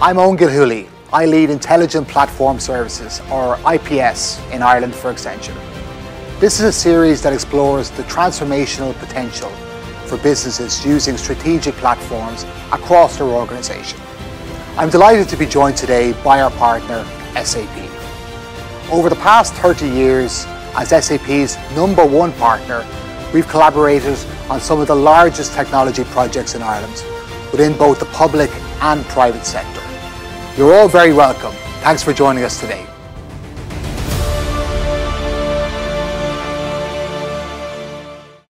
I'm Eoin Gilhooly. I lead Intelligent Platform Services, or IPS, in Ireland for Accenture. This is a series that explores the transformational potential for businesses using strategic platforms across their organisation. I'm delighted to be joined today by our partner, SAP. Over the past 30 years, as SAP's number one partner, we've collaborated on some of the largest technology projects in Ireland within both the public and private sector. You're all very welcome. Thanks for joining us today.